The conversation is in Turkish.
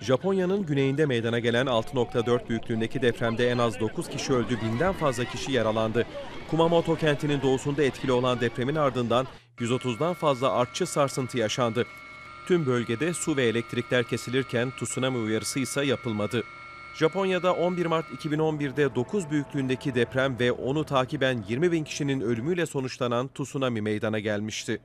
Japonya'nın güneyinde meydana gelen 6.4 büyüklüğündeki depremde en az 9 kişi öldü, binden fazla kişi yaralandı. Kumamoto kentinin doğusunda etkili olan depremin ardından 130'dan fazla artçı sarsıntı yaşandı. Tüm bölgede su ve elektrikler kesilirken tsunami uyarısı ise yapılmadı. Japonya'da 11 Mart 2011'de 9 büyüklüğündeki deprem ve onu takiben 20 bin kişinin ölümüyle sonuçlanan tsunami meydana gelmişti.